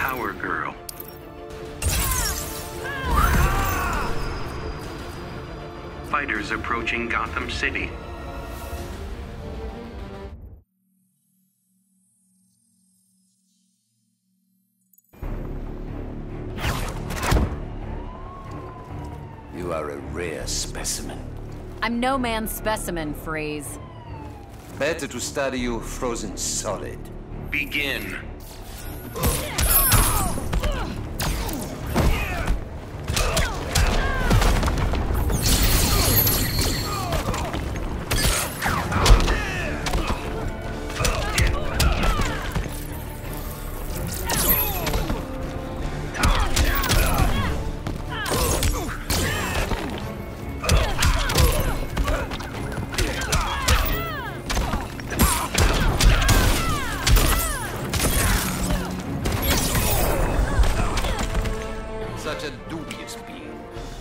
Power Girl. Fighters approaching Gotham City. You are a rare specimen. I'm no man's specimen, Freeze. Better to study you frozen solid. Begin. Ugh. but a dubious being.